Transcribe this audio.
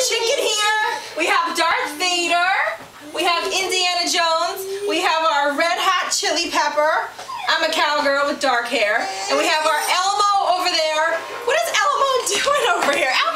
chicken here. We have Darth Vader. We have Indiana Jones. We have our red hot chili pepper. I'm a cowgirl with dark hair. And we have our Elmo over there. What is Elmo doing over here? Elmo